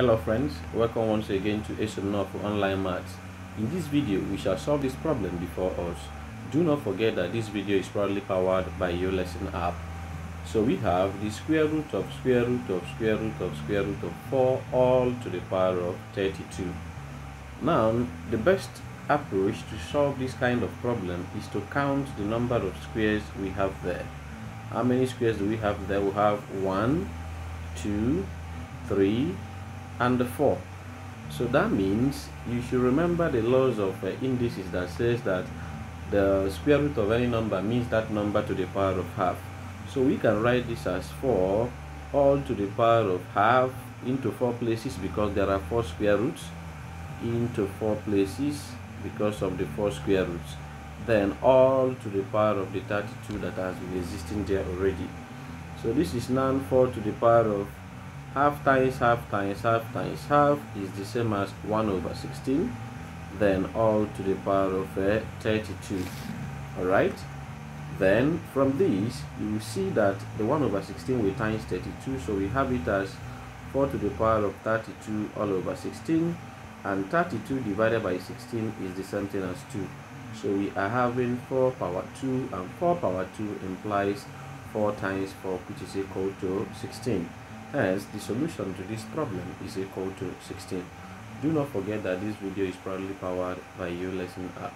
Hello friends, welcome once again to Esomnofu Online Maths. In this video, we shall solve this problem before us. Do not forget that this video is proudly powered by your lesson app. So we have the square root of square root of square root of square root of 4 all to the power of 32. Now, the best approach to solve this kind of problem is to count the number of squares we have there. How many squares do we have there? We have 1, 2, 3, and the 4. So that means you should remember the laws of uh, indices that says that the square root of any number means that number to the power of half. So we can write this as 4 all to the power of half into 4 places because there are 4 square roots into 4 places because of the 4 square roots. Then all to the power of the 32 that has been existing there already. So this is now 4 to the power of half times half times half times half is the same as 1 over 16 then all to the power of uh, 32 all right? Then from this you will see that the 1 over 16 will times 32 so we have it as 4 to the power of 32 all over 16 and 32 divided by 16 is the same thing as 2 so we are having 4 power 2 and 4 power 2 implies 4 times 4 which is equal to 16 Hence, the solution to this problem is equal to 16. Do not forget that this video is proudly powered by your lesson app.